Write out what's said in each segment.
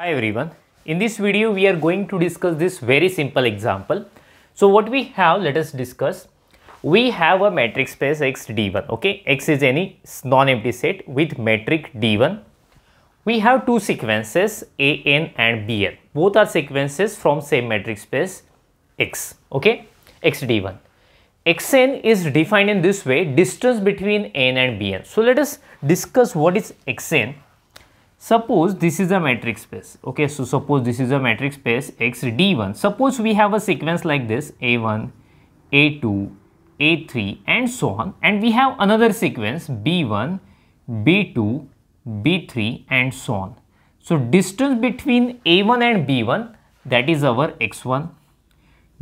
Hi everyone. In this video we are going to discuss this very simple example. So what we have let us discuss. We have a metric space X D1 okay. X is any non-empty set with metric D1. We have two sequences AN and BN. Both are sequences from same metric space X okay X D1. Xn is defined in this way distance between n and bn. So let us discuss what is xn. Suppose this is a metric space. Okay, so suppose this is a metric space x d1. Suppose we have a sequence like this a1, a2, a3 and so on and we have another sequence b1, b2, b3 and so on. So distance between a1 and b1 that is our x1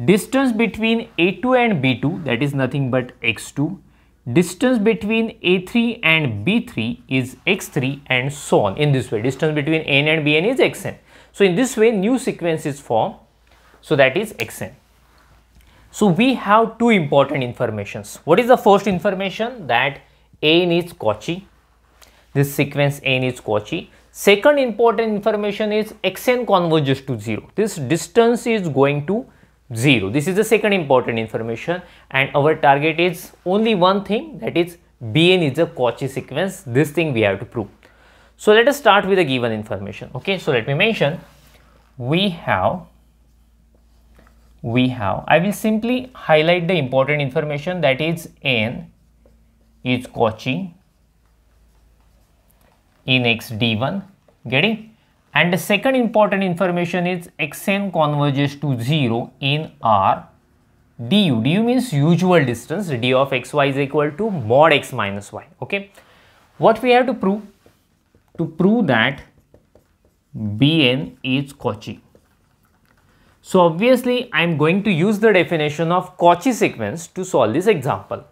Distance between A2 and B2 that is nothing but x2. Distance between A3 and B3 is x3 and so on in this way. Distance between n and bn is xn. So in this way new sequence is formed. So that is xn. So we have two important informations. What is the first information? That n is Cauchy. This sequence n is Cauchy. Second important information is xn converges to 0. This distance is going to 0. This is the second important information and our target is only one thing that is Bn is a Cauchy sequence. This thing we have to prove. So let us start with the given information. Okay, so let me mention we have we have I will simply highlight the important information that is n is Cauchy in x d1 getting and the second important information is xn converges to 0 in R du. du means usual distance d of xy is equal to mod x minus y. Okay. What we have to prove? To prove that Bn is Cauchy. So obviously I am going to use the definition of Cauchy sequence to solve this example.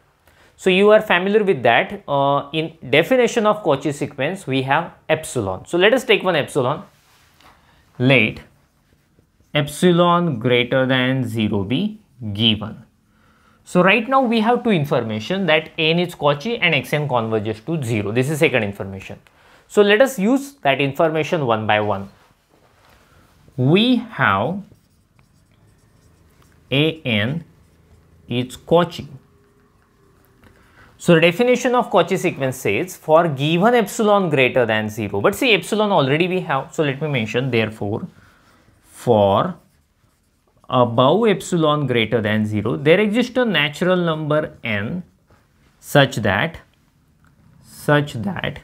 So you are familiar with that. Uh, in definition of Cauchy sequence, we have epsilon. So let us take one epsilon. Let epsilon greater than 0 be given. So right now we have two information that n is Cauchy and xn converges to 0. This is second information. So let us use that information one by one. We have an is Cauchy so the definition of Cauchy sequence says for given epsilon greater than 0. But see epsilon already we have. So let me mention therefore for above epsilon greater than 0 there exists a natural number n such that such that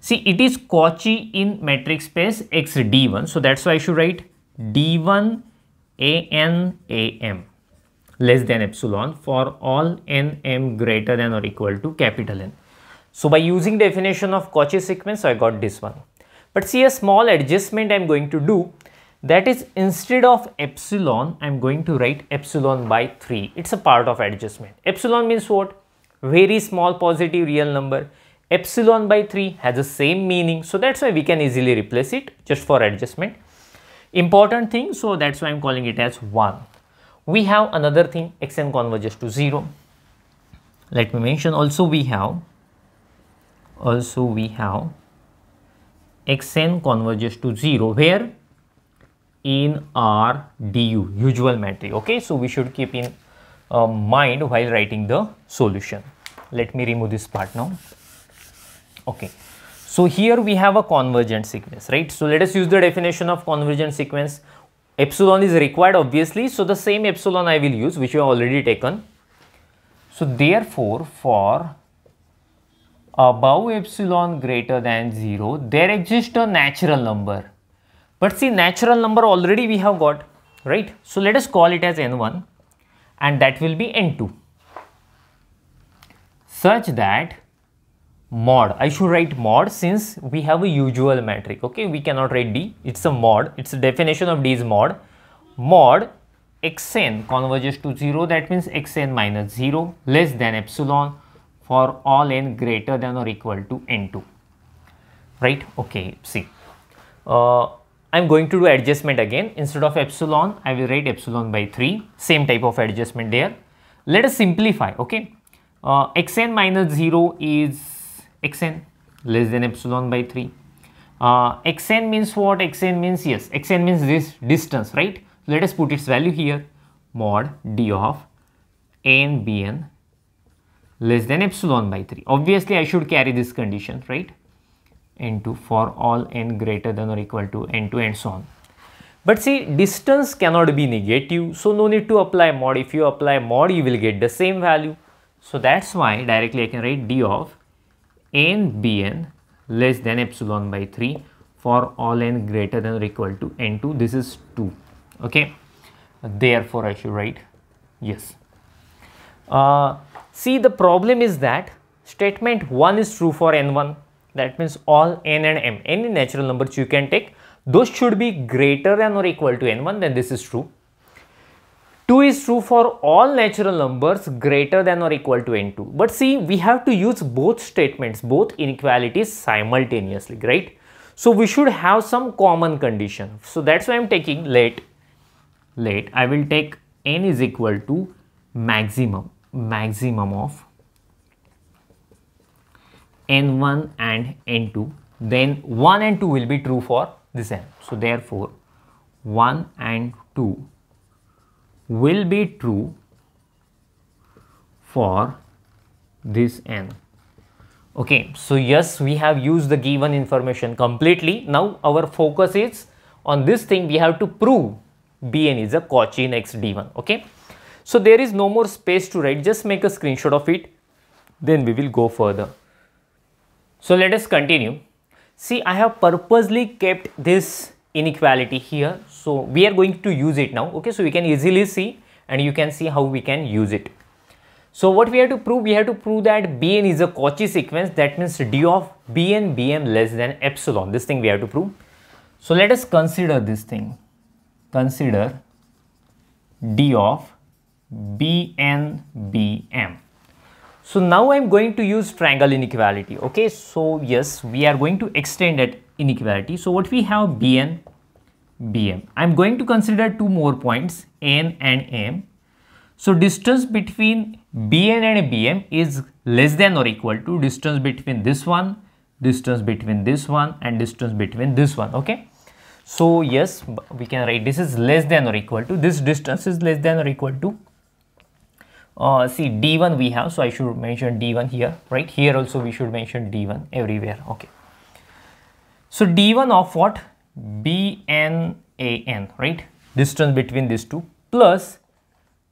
see it is Cauchy in metric space x d1. So that's why I should write d1 an am less than epsilon for all n m greater than or equal to capital N. So by using definition of Cauchy sequence, I got this one. But see a small adjustment I am going to do that is instead of epsilon, I am going to write epsilon by 3. It's a part of adjustment. Epsilon means what? Very small positive real number. Epsilon by 3 has the same meaning. So that's why we can easily replace it just for adjustment. Important thing, so that's why I'm calling it as 1 we have another thing xn converges to 0 let me mention also we have also we have xn converges to 0 where? In r du usual metric okay? So we should keep in uh, mind while writing the solution. Let me remove this part now. Okay. So here we have a convergent sequence right? So let us use the definition of convergent sequence epsilon is required obviously. So the same epsilon I will use which we have already taken. So therefore for above epsilon greater than 0 there exists a natural number. But see natural number already we have got right? So let us call it as n1 and that will be n2 such that mod. I should write mod since we have a usual metric okay? We cannot write d. It's a mod. It's a definition of d is mod. Mod xn converges to 0 that means xn minus 0 less than epsilon for all n greater than or equal to n2 right? Okay see. Uh, i'm going to do adjustment again. Instead of epsilon i will write epsilon by 3 same type of adjustment there. Let us simplify okay? Uh, xn minus 0 is xn less than epsilon by 3 Uh, xn means what? xn means yes, xn means this distance, right? Let us put its value here. Mod d of n bn less than epsilon by 3. Obviously, I should carry this condition, right? n2 for all n greater than or equal to n2 and so on. But see, distance cannot be negative, so no need to apply mod. If you apply mod, you will get the same value. So that's why directly I can write d of n bn less than epsilon by 3 for all n greater than or equal to n2. This is 2. Okay. Therefore, I should write yes. Uh, see, the problem is that statement 1 is true for n1. That means all n and m, any natural numbers you can take those should be greater than or equal to n1 then this is true 2 is true for all natural numbers greater than or equal to n2 but see we have to use both statements both inequalities simultaneously right? So we should have some common condition. So that's why i'm taking let let i will take n is equal to maximum maximum of n1 and n2 then 1 and 2 will be true for this n. So, therefore, 1 and 2 will be true for this n. Okay, so yes, we have used the given information completely. Now, our focus is on this thing we have to prove Bn is a Cauchy next D1. Okay, so there is no more space to write, just make a screenshot of it, then we will go further. So, let us continue. See, I have purposely kept this inequality here. So, we are going to use it now. Okay, so we can easily see and you can see how we can use it. So, what we have to prove? We have to prove that Bn is a Cauchy sequence. That means d of Bn Bm less than epsilon. This thing we have to prove. So, let us consider this thing. Consider d of Bn Bm. So now I'm going to use triangle inequality. Okay, so yes, we are going to extend that inequality. So what we have Bn, Bm. I'm going to consider two more points, N and M. So distance between Bn and Bm is less than or equal to distance between this one, distance between this one and distance between this one. Okay. So yes, we can write this is less than or equal to this distance is less than or equal to uh, see d1 we have so i should mention d1 here right here also we should mention d1 everywhere okay so d1 of what? Bnan right? Distance between these two plus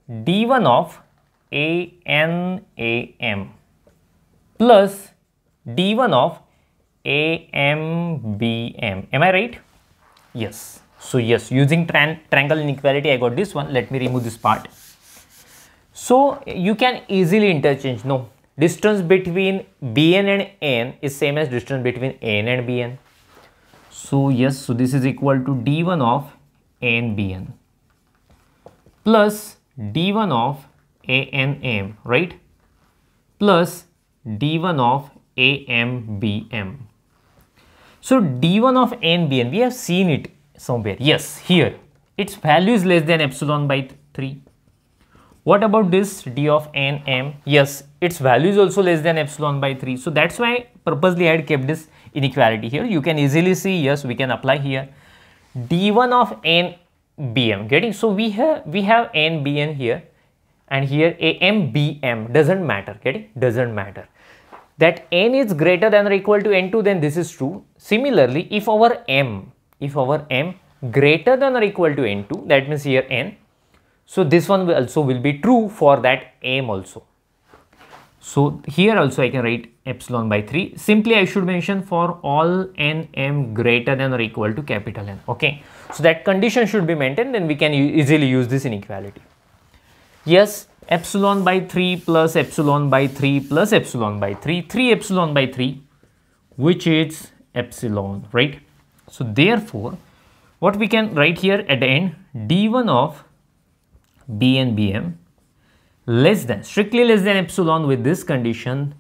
d1 of anam plus d1 of ambm am i right? Yes. So yes using triangle inequality i got this one. Let me remove this part. So you can easily interchange. No, distance between Bn and N is same as distance between N and Bn. So yes, so this is equal to d1 of Nbn plus d1 of Anm, right? Plus d1 of Ambm. So d1 of Nbn, we have seen it somewhere. Yes, here its value is less than epsilon by 3 what about this d of n m? Yes, its value is also less than epsilon by 3. So that's why purposely I had kept this inequality here. You can easily see, yes, we can apply here. d1 of n bm, getting? So we have, we have n bn here and here a m b m doesn't matter, getting? Doesn't matter. That n is greater than or equal to n2, then this is true. Similarly, if our m, if our m greater than or equal to n2, that means here n so this one will also will be true for that m also. So here also I can write epsilon by 3. Simply I should mention for all n m greater than or equal to capital N. Okay. So that condition should be maintained then we can easily use this inequality. Yes, epsilon by 3 plus epsilon by 3 plus epsilon by 3, 3 epsilon by 3 which is epsilon, right? So therefore, what we can write here at the end d1 of B and Bm less than, strictly less than epsilon with this condition.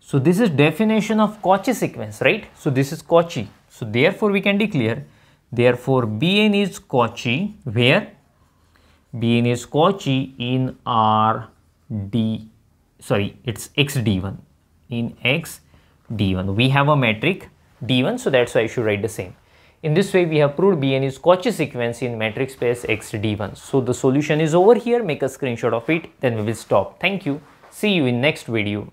So this is definition of Cauchy sequence, right? So this is Cauchy. So therefore we can declare, therefore Bn is Cauchy where? Bn is Cauchy in Rd, sorry, it's XD1, in XD1. We have a metric D1, so that's why I should write the same. In this way, we have proved Bn is Cauchy sequence in metric space X D1. So the solution is over here. Make a screenshot of it. Then we will stop. Thank you. See you in next video.